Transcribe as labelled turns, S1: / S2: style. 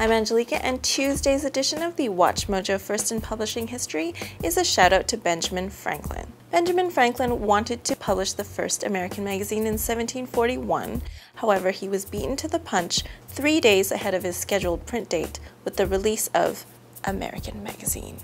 S1: I'm Angelica, and Tuesday's edition of the WatchMojo First in Publishing History is a shout out to Benjamin Franklin. Benjamin Franklin wanted to publish the first American magazine in 1741. However, he was beaten to the punch three days ahead of his scheduled print date with the release of American Magazine.